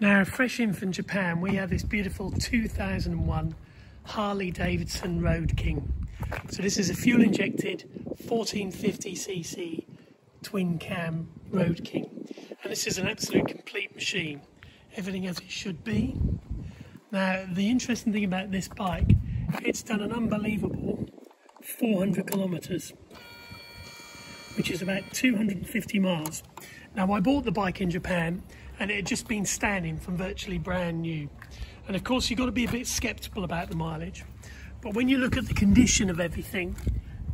Now, fresh in from Japan, we have this beautiful 2001 Harley Davidson Road King. So this is a fuel injected 1450cc twin cam Road King. And this is an absolute complete machine. Everything as it should be. Now, the interesting thing about this bike, it's done an unbelievable 400 kilometers, which is about 250 miles. Now, I bought the bike in Japan and it had just been standing from virtually brand new. And of course, you've got to be a bit skeptical about the mileage. But when you look at the condition of everything,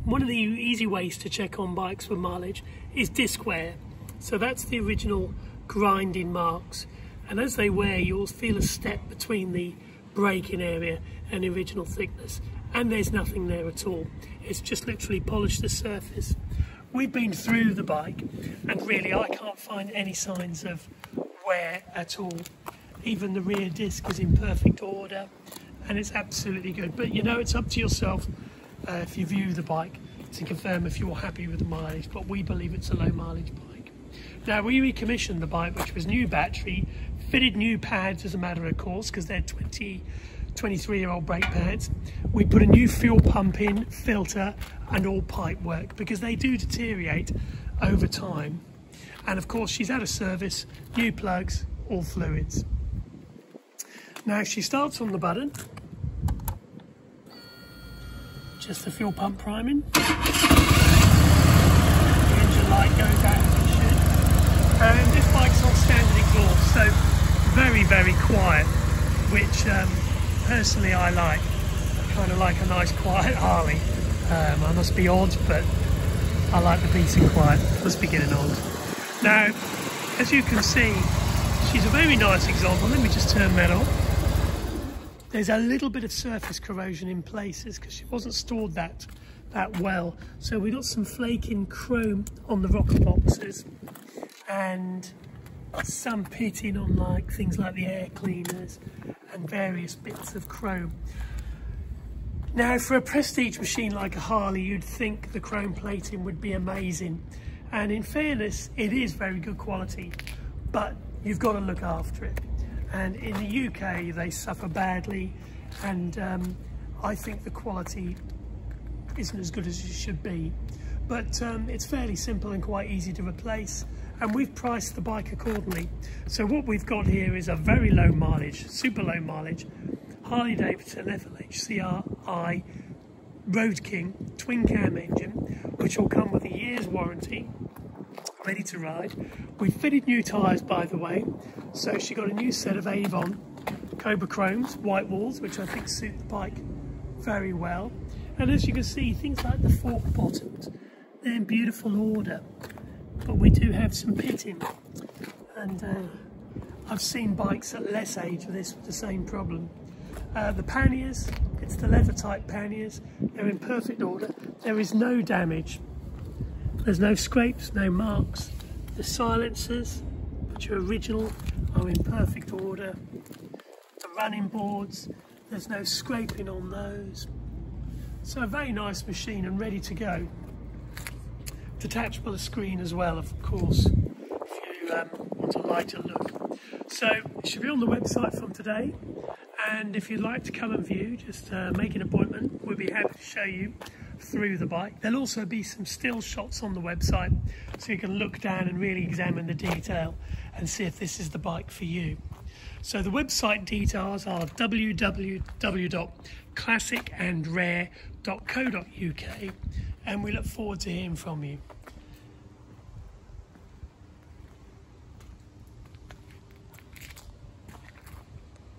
one of the easy ways to check on bikes for mileage is disc wear. So that's the original grinding marks. And as they wear, you'll feel a step between the braking area and the original thickness. And there's nothing there at all. It's just literally polished the surface. We've been through the bike and really I can't find any signs of at all. Even the rear disc is in perfect order and it's absolutely good. But you know, it's up to yourself uh, if you view the bike to confirm if you're happy with the mileage, but we believe it's a low mileage bike. Now, we recommissioned the bike, which was new battery, fitted new pads as a matter of course, because they're 20, 23 year old brake pads. We put a new fuel pump in, filter, and all pipe work because they do deteriorate over time and of course she's out of service, new plugs, all fluids. Now she starts on the button, just the fuel pump priming. The engine light goes out as it should. And this bike's on standard exhaust, so very, very quiet, which um, personally I like. I kind of like a nice quiet Harley. Um, I must be odd, but I like the peace and quiet. Must be getting old. Now, as you can see, she's a very nice example. Let me just turn that off. There's a little bit of surface corrosion in places because she wasn't stored that that well. So we got some flaking chrome on the rocker boxes and some pitting on like things like the air cleaners and various bits of chrome. Now for a prestige machine like a Harley, you'd think the chrome plating would be amazing. And in fairness, it is very good quality, but you've got to look after it. And in the UK, they suffer badly, and um, I think the quality isn't as good as it should be. But um, it's fairly simple and quite easy to replace, and we've priced the bike accordingly. So what we've got here is a very low mileage, super low mileage, Harley Davidson FLHCRI Road King twin cam engine, which will come with a year's warranty, ready to ride. We fitted new tyres, by the way, so she got a new set of Avon Cobra Chromes, white walls, which I think suit the bike very well. And as you can see, things like the fork bottoms, they're in beautiful order, but we do have some pitting. And uh, I've seen bikes at less age with this with the same problem. Uh, the panniers, it's the leather type panniers, they're in perfect order. There is no damage. There's no scrapes, no marks. The silencers, which are original, are in perfect order. The running boards, there's no scraping on those. So a very nice machine and ready to go. Detachable screen as well, of course, if you um, want a lighter look. So it should be on the website from today and if you'd like to come and view just uh, make an appointment we'll be happy to show you through the bike. There'll also be some still shots on the website so you can look down and really examine the detail and see if this is the bike for you. So the website details are www.classicandrare.co.uk and we look forward to hearing from you